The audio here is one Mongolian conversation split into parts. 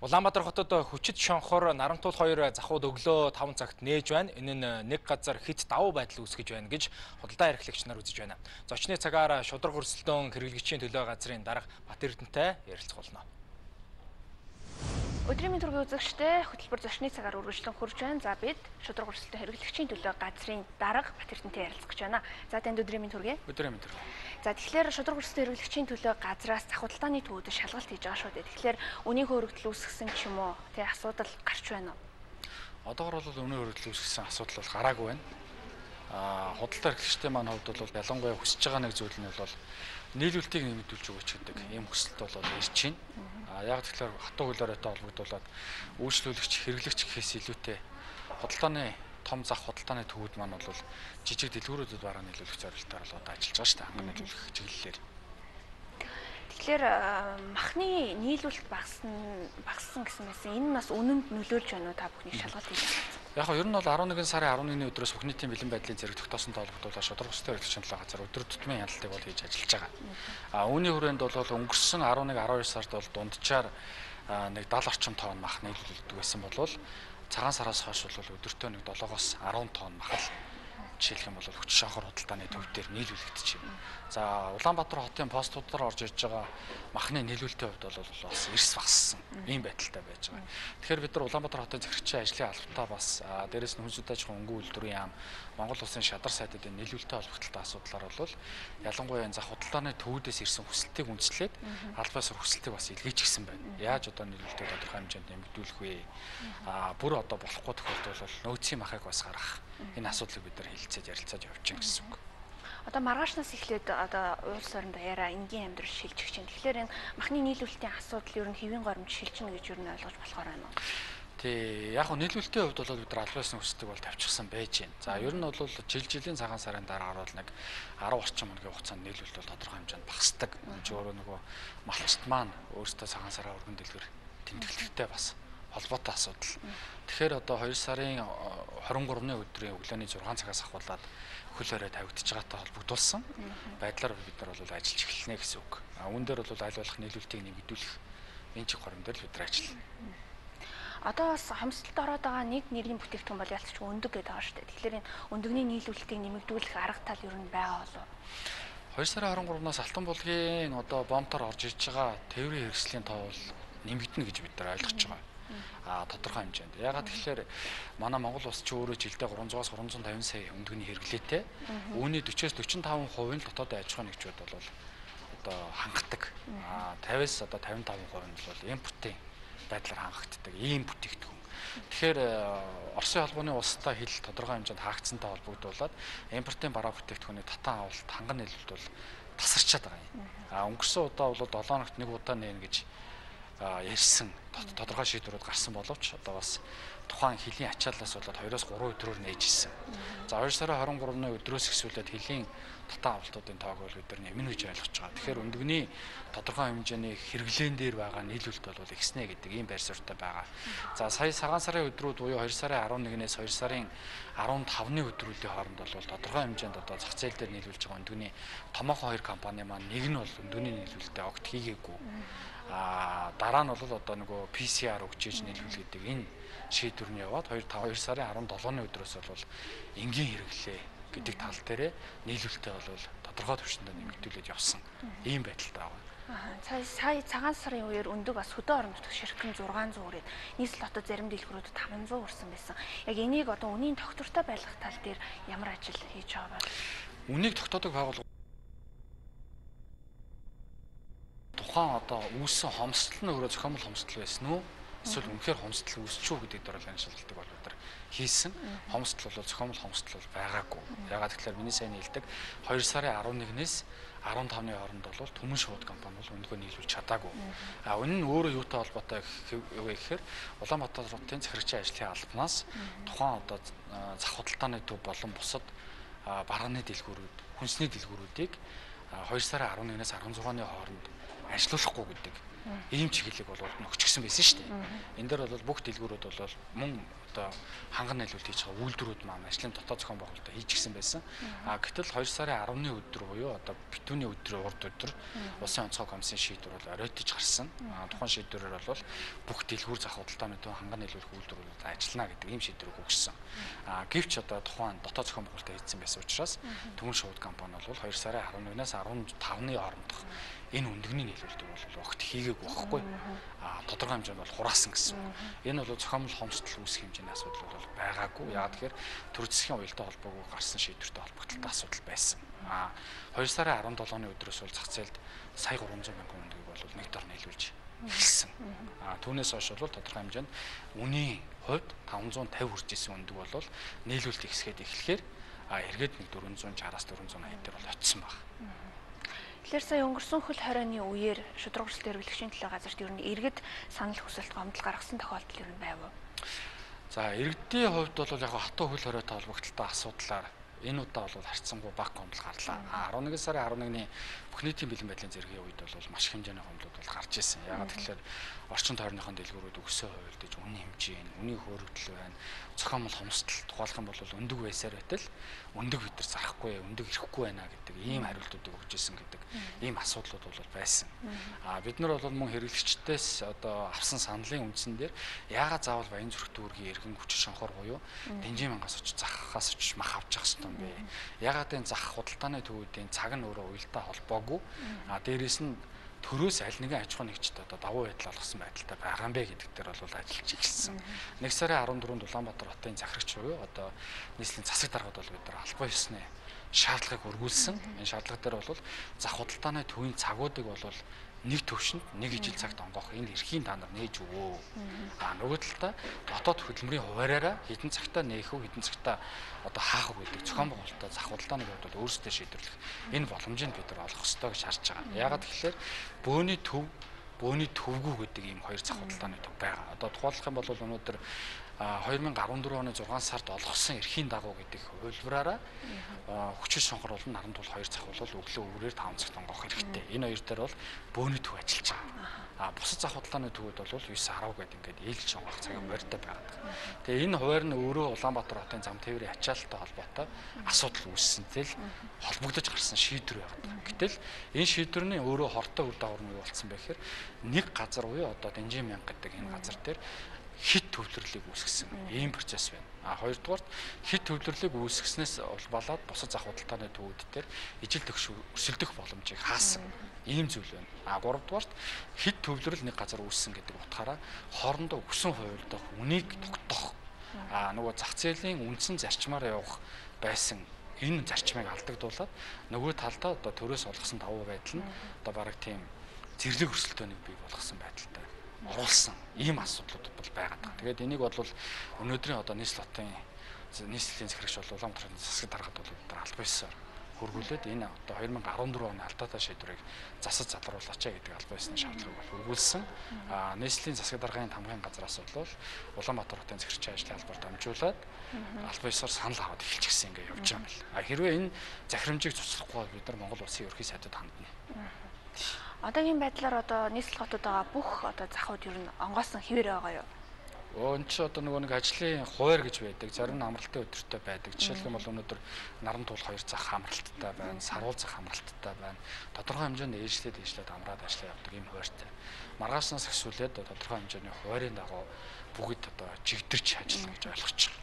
Улаанбаатар хотод хүчит шонхоор Нарантуул 2 захууд өглөө 5 цагт нээж байна. Энэ нь нэг газар хит давуу байдал үүсгэж байна гэж худалдаа эрхлэгч нар үзэж байна. Зочны цагаар шудраг өрсөлдөөн хэрэглэгчийн төлөө газрын дарга Бат Эрдэнэтэй ярилцах болно. Өдрийн төргийн үзэгчтэй хөтөлбөр зочны цагаар үргэлжлэн хурж байна. За бид шудраг өрсөлдөөн хэрэглэгчийн төлөө газрын дарга Бат Эрдэнэтэй ярилцах гэж байна. За танд өдрийн төргий. Өдрийн төргий. За тэгэхээр шудраг өрсөлдөөн хэрэглэгчийн төлөө газраас зах худалдааны төвөд шалгалт хийж байгаа шүү дээ. Тэгэхээр үнийн хөрөгдөл үүсгэсэн ч юм уу тий асуудал гарч байна уу? Одоогор бол үнийн хөрөгдөл үүсгэсэн асуудал бол гараагүй байна. Аа худалдаа эрхлэгчтэй маань хувьд бол ялангуяа хүсэж байгаа нэг зүйл нь бол нийлүүлэлтийг нэмэгдүүлж өгөөч гэдэг ийм хүсэлт бол ирж байна. А яг тэгэхээр хатуу хөлөөрөйтэй холбогдуулаад үйлчлүүлэгч хэрэглэгч гэхээс илүүтэй худалдааны том зах худалдааны төвүүд маань бол жижиг дэлгүүрүүдэд бараа нийлүүлэх зорилтоор л одоо ажиллаж байгаа шүү дээ ханган нийлүүлэх чиглэлээр. Тэгэхээр махны нийлүүлэлт багассан багассан гэсэн мэсэн энэ нас үнэнд нөлөөлж байна уу та бүхний шалгалт хийж байгаа. Яг нь ер нь бол 11 сарын 11-ний өдрөөс бүх нийтийн бэлэн байдлын зэрэг тогтоосон толгодуулаад шудраг өстэй хэрэглэгчийн талаа газар өдөр тутмын хяналтыг бол хийж ажиллаж байгаа. А үүний хүрээнд бол өнгөрсөн 11 12 сард бол дунджаар нэг 70 орчим тонн мах нийлүүлдэг байсан болвол цагаан сараас хойш бол өдөртөө нэг 7-оос 10 тонн мах жишээлх юм бол хүч шанхар худалдааны төв дээр нийлүүлэгдэж байна. За Улаанбаатар хотын постуудаар орж ирж байгаа махны нийлүүлэлтийн хувьд бол бас эрс багассан ийм байдалтай байж байгаа. Тэгэхээр бид нар Улаанбаатар хотын захирагчийн ажлын албатаа бас дээрэс нь хүнсүүд аж ахуйн өнгө үйлдвэрийн яам Монгол улсын шадар сайдад энэ нийлүүлэлттэй холбогдлолтой асуудлаар бол ялангуяа энэ зах худалдааны төвүүдээс ирсэн хүсэлтийг үндэслээд албаас хүсэлтийг бас илгээж гисэн байна. Яаж одоо нийлүүлэлтийг тодорхой хэмжээнд нэмэгдүүлэх вэ? Аа бүр одоо болохгүй тохиолдолд бол нөөцийн махыг бас гаргах энэ асуудлыг бид нар хэлцээд ярилцаад явж байгаа гэсэн үг. Одоо маргаашнаас эхлээд одоо улс орон даяараа энгийн амьдрал шилжих чинь. Тэгэхээр энэ махны нийлүүлэлтийн асуудал ер нь хэвийн горимж шилжинэ гэж ер нь ойлгож болохоор байна уу? Тий, яг нь нийлүүлэлтийн хувьд бол бид албаасны хүсдэг бол тавьчихсан байж байна. За ер нь бол жил жилийн цагаан сарын дараа бол нэг 10 орчим хоногийн хугацаанд нийлүүлэлт бол тодорхой хэмжээнд багасдаг. Энэ ч өөрөө нөгөө малчт маань өөрсдөө цагаан сараа өргөн дэлгэр тэмдэглэлтэй бас холбоотой асуудал. Тэгэхээр одоо 2 сарын 23-ны өдрийн өглөөний 6 цагаас ахуулаад хөлөөрөө тавигдж байгаатай холбогдуулсан байдлаар бид нар бол ажиллаж эхэлнэ гэсэн үг. А үүн дээр бол аль болох нийлүүлэлтийг нэмэгдүүлэх энэ чиг хорон дээр л бид нар ажиллана. Одоо бас хомсдолд ороод байгаа нэг нэрийн бүтээгдэхүүн бол ялцч өндөг гэдэг байгаа шүү дээ. Тэгэхээр энэ өндөгний нийлүүлэлтийг нэмэгдүүлэх арга тал ер нь байгаа болов уу? 2 сарын 23-наас Алтан булгийн одоо бомтоор орж иж байгаа тээврийн хэрэгслийн тоо бол нэмэгдэнэ гэж бид нар ойлгож байгаа тодорхой хэмжээнд. Ягаад тэгэхээр манай Монгол улс ч өөрөө жилдээ 300-аас 350 сая өндөгний хэрэглээтэй. Үүний 40-аас 45% нь дотоодын аж ахуйн нэгжүүд бол одоо хангадаг. А 50-аас одоо 55% нь бол импортын байдлаар хангагддаг. Ийм бүтээгдэхүүн. Тэгэхээр Оросын холбооны улстай хил тодорхой хэмжээнд хаагдсантай холбогдуулаад импортын бараа бүтээгдэхүүний татан авалт ханган нийлүүлэлт бол тасарчаад байгаа юм. А өнгөрсөн удаа бол 7 хоногт нэг удаа нээн гэж ярьсан. Тодорхой шийдвэрүүд гарсан боловч одоо бас тухайн хилийн ачааллаас болоод 2-оос 3 өдрөөр нээж ирсэн. За 2 сарын 23-ны өдрөөс эхсүүлээд хилийн татан авалтуудын тоог бол бид нар нэмнэ гэж ойлгож байгаа. Тэгэхээр өндөгний тодорхой хэмжээний хэрэглэн дээр байгаа нийлүүлэлт бол ихснэ гэдэг ийм байр суурьтай байгаа. За сая цагаан сарын өдрүүд буюу 2 сарын 11-ээс 2 сарын 15-ны өдрүүдийн хооронд бол тодорхой хэмжээнд одоо зах зээл дээр нийлүүлж байгаа өндөгний томоохон хоёр компани маань нэг нь бол өндөгний нийлүүлэлтэд огт хийгээгүй а дараа нь бол одоо нөгөө PCR өгчээж нийлүүл гэдэг энэ шийдвэр нь яваад 2 5 2 сарын 17-ны өдрөөс бол энгийн хэрэглээ гэдэг тал дээрээ нийлүүлэлтээ бол тодорхой түвшиндээ нэмэгдүүлээд явсан. Ийм байдалтай байна. Аа сая цагаан сарын үеэр өндөг бас хөдөө орон нутгийн ширхэг 600 үрээд нийслэл одоо зарим дэлгүүрүүдэд 500 хүрсэн байсан. Яг энийг одоо үнийн тогтвортой байлгах тал дээр ямар ажил хийж байгаа вэ? Үнийг тогтоодог байгууллага тухайн одоо үүссэн хомсдол нь өөрөө зохиомл хомсдол байсан уу? Эсвэл үнэхээр хомсдол үүсч үү гэдэг дээр л аншилгалдаг бол нар хийсэн. Хомсдол бол зохиомл хомсдол бол байгаагүй. Ягаад гэвэл миний сайн хэлдэг 2 сарын 11-ээс 15-ны хооронд бол Түмэн шууд компани бол өндгөө нийлүүлж чадаагүй. А үнэн нь өөрөө юутай холбоотой вэ гэхээр Улаанбаатар хотын захирагчийн ажлын албанаас тухайн одоо зах худалдааны төв болон бусад барааны дэлгүүрүүд, хүнсний дэлгүүрүүдийг 2 сарын 11-ээс 16-ны хооронд ажиллуулахгүй гэдэг ийм чиглэлийг бол урд нь өгчихсэн байсан шүү дээ. Энэ дээр бол бүх дэлгүүрүүд бол мөн одоо ханган нийлүүлэлт хийж байгаа үйлдвэрүүд маань ажлын дотоод зохион байгуулалтаа хийчихсэн байсан. А гэтэл 2 сарын 10-ны өдөр буюу одоо битүүний өдрийн урд өдөр Улсын онцгой комиссийн шийдвэр бол оройтож гарсан. А тухайн шийдвэрээр бол бүх дэлгүүр зах худалдаануудын ханган нийлүүлэх үйлдвэрүүд ажиллана гэдэг ийм шийдвэрийг өгсөн. А гэвч одоо тухайн дотоод зохион байгуулалтаа хийсэн байсан учраас Түмэн шууд компани бол 2 сарын 11-аас 15-ны хоорондох энэ үндгний нийлүүлэлтийг бол огт хийгээгүй байхгүй. А тодорхой хэмжээнд бол хураасан гэсэн. Энэ бол зохиомл хомсдол үүсэх хэмжээний асуудал бол байгаагүй. Яагаад тэгэхээр төр засгийн уялдаа холбоогүй гарсан шийдвэртэй холбогдлолтой асуудал байсан. А 2 сарын 17-ны өдрөөс бол зах зээлд сая 300 мянган үндгийг бол нэг дор нийлүүлж эхэлсэн. А түүнээс хойш бол тодорхой хэмжээнд үнийн хувьд 550 хүрч исэн үндэг бол нийлүүлэлт ихсгээд эхлэхээр а эргээд нэг 460-аас 480 дээр бол очисон баг. Тэгэхээр сая өнгөрсөн хөл хорионы үеэр шудрагчлалт эргэлгчийн төлөө газарт ер нь иргэд санал хүсэлт гомдол гаргасан тохиолдол ер нь байв уу? За иргэдийн хувьд бол яг хатуу хөл хоройтой холбогдлолтой асуудлаар энэ удаа бол харьцангуй бага гомдол гарлаа. 11 сарын 11-ны бүх нийтийн бэлэн байдлын зэргийн үед бол маш хэмжээний гомдлууд бол гарч ирсэн. Яагаад тэгэхээр орчин тойрныхон дэлгүүрүүд өсөө хувилдаж үнийн хэмжээ, үнийн хөөрөгдөл байна. Зохиомл хомсдол тухайлах юм бол өндөг байсаар байтал өндөг бид нар зарахгүй, өндөг ирэхгүй байна гэдэг ийм хариултуудыг өгч исэн гэдэг ийм асуудлууд бол байсан. А бид нар бол мөн хэрэглэгчдээс одоо авсан саналын үндсэн дээр яагаад заавал баян зүрх дүүргийн эргэн хүч шонхор буюу дэнжин мангас очиж захахаас очиж мах авч явах хэрэгтэй юм бэ? Яагаад энэ зах худалдааны төвүүдийн цаг нь өөрөө уялдаа холбоогүй. А дээрэс нь төрөөс аль нэгэн аж ахуй нэгжид одоо давуу байдал олгосон байдалтай байгаа юм бэ гэдэг дээр бол ажиллаж ирсэн. 1 сарын 14-нд Улаанбаатар хотын захирагч буюу одоо нийслэлийн засаг даргад бол бид нар албан ёсны шаардлагыг өргүүлсэн. Энэ шаардлага дээр бол зах худалдааны төвийн цагуудыг бол нэг төвшөнд нэг ижил цагт онгоох энэ эрхийн та нар нээж өгөө. А нөгөө талдаа дотоод хөдөлмөрийн хуваараараа хэдэн цагтаа нээх үү хэдэн цагтаа одоо хаах үү гэдэг зохион байгуулалтаа зах худалдааны хувьд өөрсдөө шийдвэрлэх энэ боломжийг бид нар олох ёстой гэж харж байгаа. Яагаад тэгэхээр бөөний төв бөөний төвгүү гэдэг ийм хоёр зах худалдааны төв байгаа. Одоо тухайлах юм бол өнөөдөр 2014 оны 6 сард олгосон эрхийн дагуу гэдэг хувилбараараа хүчил шонхор бол наран тул хоёр зах бол өглөө өврээр 5 цагт онгох хэрэгтэй. Энэ хоёр дээр бол бөөний төв ажиллаж байгаа. А бусад зах худалдааны төвүүд бол 9 10 гэдэг ингээд ээлж онгох цагийн морьтой байгаа. Тэгээ энэ хуваар нь өөрөө Улаанбаатар хотын зам тээврийн ачаалттай холбоотой асуудал үүссэнтэй л холбогдож гарсан шийдвэр байгаа. Гэтэл энэ шийдвэрний өөрөө хортой үр дагавар нь юу болсон бэ гэхээр нэг газар буюу одоо Дэнжин мянга гэдэг энэ газар дээр хит төвлөрлийг үүсгэсэн. Ийм процесс байна. А хоёрдугаарт хит төвлөрлийг үүсгэснээс болоод бусад зах худалдааны төвүүд дээр ижил төгш өсөлдөх боломжийг хаасан. Ийм зүйл байна. А гуравдугаарт хит төвлөрөл нэг газар үүссэн гэдэг утгаараа хоорондоо өсөн хувилдах үнийг тогтоох. А нөгөө зах зээлийн үндсэн зарчмаар явах байсан. Энэ зарчмыг алдагдуулаад нөгөө талдаа одоо төрөөс олгосон давуу байдал нь одоо бараг тийм зэрлэг өрсөлдөөнийг бий болгосон байдалтай оруулсан ийм асуудлууд бол байгаа. Тэгээд энийг бол өнөөдрийн одоо нийслэл хотын нийслэлийн захирагч бол Улаанбаатарын засаг даргад бол нар албан ёсоор хөргүүлээд энэ одоо 2014 оны алдаатай шийдвэрийг засаж залруулаач гэдэг албан ёсны шаардлагыг бол хөргүүлсэн. Аа нийслэлийн засаг даргын тамгын газраас бол Улаанбаатар хотын захирагчийн ажлын албаар дамжуулаад албан ёсоор санал аваад эхэлчихсэн ингээ явж байгаа юм байна. А хэрвээ энэ захирамжийг цуцлахгүй бид нар Монгол улсын ерхий сайдад хандна. Одоогийн байдлаар одоо нийслэл хотод байгаа бүх одоо захууд ер нь онгоосон хэвээр байгаа юу? Өө эн чи одоо нөгөө нэг ажлын хуваар гэж байдаг. Зарим нь амралтын өдөртөө байдаг. Жишээлбэл бол өнөөдөр наран туул хоёр зах амралттай байна, саруул зах амралттай байна. Тодорхой хэмжээнд ээжлээд ээжлээд амраад ажиллаа явдаг ийм хуваартай. Маргааснаас эхсүүлээд тодорхой хэмжээний хуваарийн дагуу бүгд одоо жигдэрч ажиллана гэж байна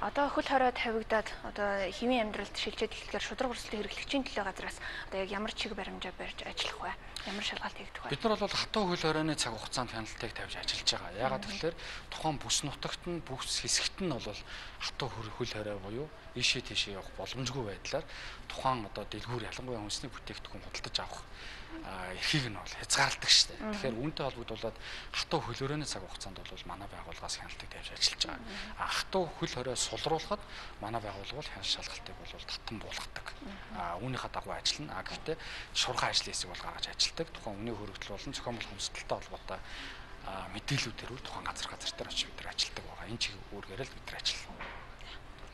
одоо хөл хорой тавигдаад одоо хэвийн амьдралд шилжээд эхлэхээр шудраг өрсөлдөөн хэрэглэгчийн төлөө газраас одоо яг ямар чиг баримжаа барьж ажиллах вэ? Ямар шалгалт хийгдэх вэ? Бид нар бол хатуу хөл хоройны цаг хугацаанд хяналтыг тавьж ажиллаж байгаа. Яагаад тэгэхээр тухайн бүс нутагт нь бүс хэсэгт нь бол хатуу хөл хорой буюу ийшээ тийшээ явах боломжгүй байдлаар тухайн одоо дэлгүүр ялангуяа хүнсний бүтээгдэхүүн худалдаж авах эрхийг нь бол хязгаарладаг шүү дээ. Тэгэхээр үүнтэй холбогдуулаад хатуу хөлөөрөөний цаг хугацаанд бол манай байгууллагаас хяналтыг тавьж ажиллаж байгаа. А хатуу хөл хорой сулруулахад манай байгууллага бол хяналт шалгалтыг бол татан буулгадаг. А үүнийхээ дагуу ажиллана. А гэхдээ шурхан ажлын хэсэг бол гаргаж ажилладаг. Тухайн үнийн хөрөгдөл болон зохион байгуулалт хүнсэлттэй холбоотой мэдээлүүдээр бол тухайн газар газар дээр очиж бид нар ажилладаг байгаа. Энэ чиг үүргээр л бид нар ажиллана.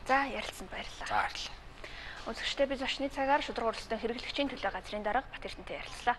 За ярилцсан баярлалаа. За баярлалаа. Үзэгчдээ би зочны цагаар шудраг уралдаан хэрэглэгчийн төлөө газрын дарга Батэртэнтэй ярилцлаа.